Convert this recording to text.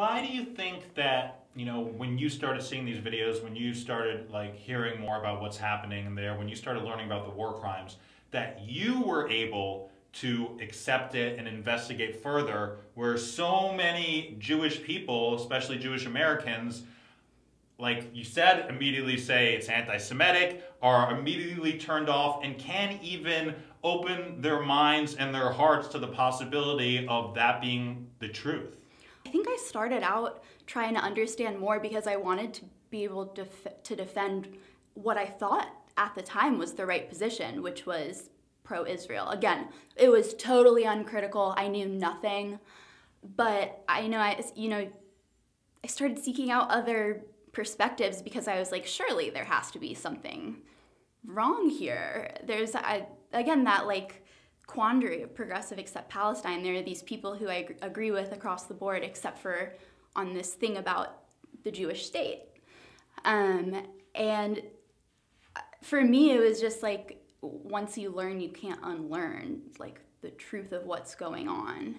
why do you think that you know when you started seeing these videos, when you started like hearing more about what's happening there, when you started learning about the war crimes, that you were able to accept it and investigate further, where so many Jewish people, especially Jewish Americans, like you said, immediately say it's anti Semitic, are immediately turned off, and can't even open their minds and their hearts to the possibility of that being the truth? I think I started out trying to understand more because I wanted to be able to, to defend what I thought at the time was the right position, which was pro Israel. Again, it was totally uncritical. I knew nothing. But I know I you know I started seeking out other perspectives because I was like, surely there has to be something wrong here. There's, I, again, that like quandary of progressive except Palestine. There are these people who I agree with across the board, except for on this thing about the Jewish state. Um, and for me, it was just like once you learn, you can't unlearn like the truth of what's going on.